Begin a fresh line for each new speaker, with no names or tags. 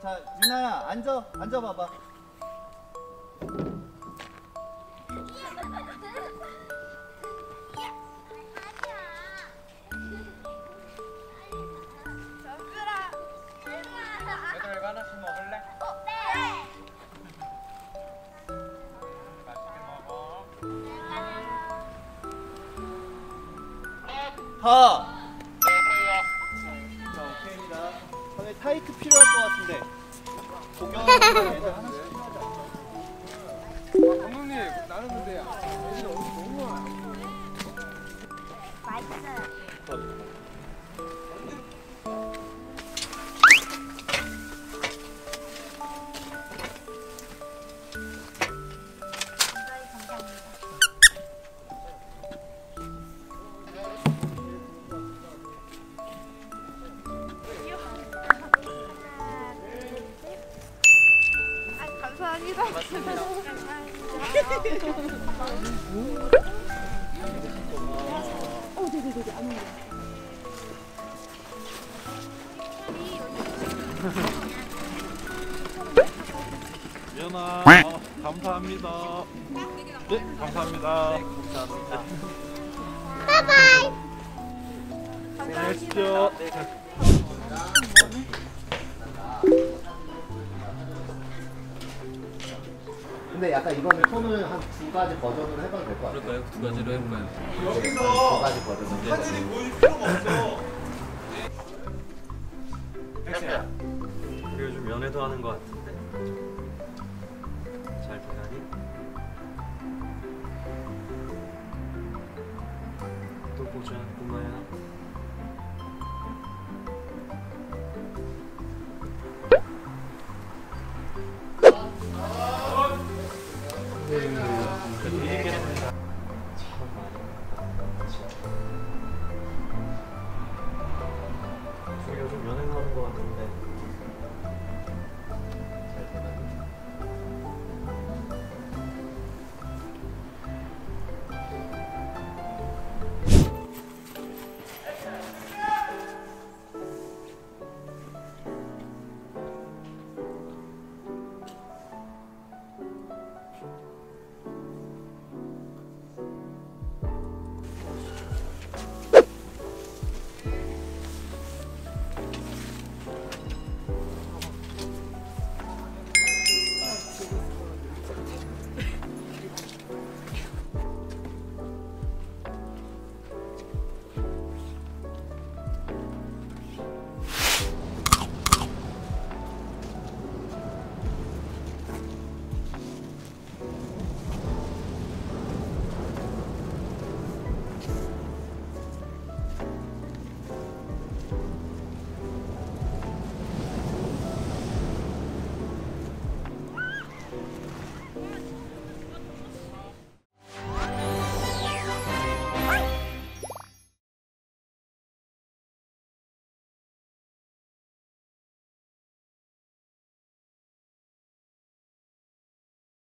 자, 유나야, 앉아, 앉아 봐봐.
얘들 이거 하
타이트 필요할 것 같은데. 공연 애들 하나씩 필요하지 않죠?
감독님 나는 근데 애들 얼굴 너무 많아.
감사합니다.
연아 어, 감사합니다. 네 감사합니다. 감사합니다. 바이바이. 안녕하십시오.
근데 약간 이거는 톤을 한 두 가지 버전으로 해봐도 될 것 같아요.
그럴까요? 두 가지로 해볼까요?
두 가지 버전으로.
우리 요즘 연애도 하는 것 같은데 잘 되나니? 또 보자 꼬마야 연애도 하는 것 같은데